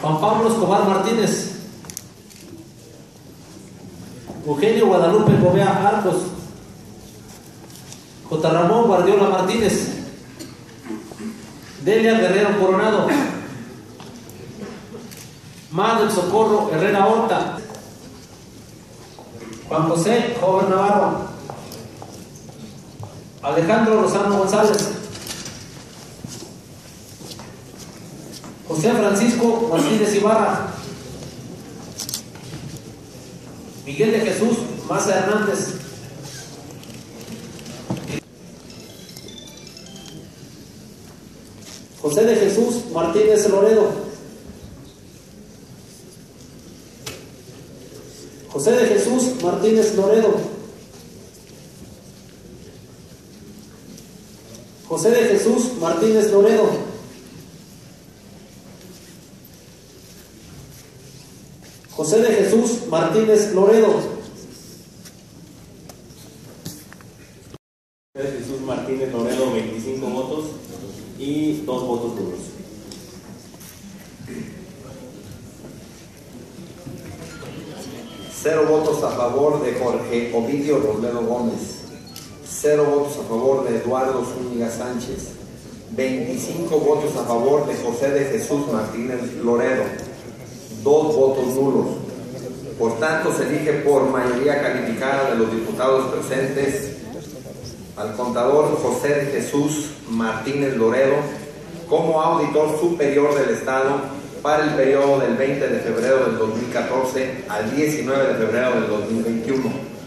Juan Pablo Escobar Martínez. Eugenio Guadalupe Gobea Arcos. J. Ramón Guardiola Martínez. Delia Guerrero Coronado. Mar del Socorro Herrera Horta. Juan José Joven Navarro. Alejandro Rosano González. José Francisco Martínez Ibarra. Miguel de Jesús Maza Hernández. José de Jesús Martínez Loredo. José de Jesús Martínez Loredo. José de Jesús Martínez Loredo. José de Jesús Martínez Loredo. José de Jesús Martínez Loredo, 25 votos y 2 votos nulos. Cero votos a favor de Jorge Ovidio Romero Gómez. Cero votos a favor de Eduardo Zúñiga Sánchez. 25 votos a favor de José de Jesús Martínez Loredo. Dos votos nulos. Por tanto, se elige por mayoría calificada de los diputados presentes al contador José Jesús Martínez Loredo como auditor superior del Estado para el periodo del 20 de febrero del 2014 al 19 de febrero del 2021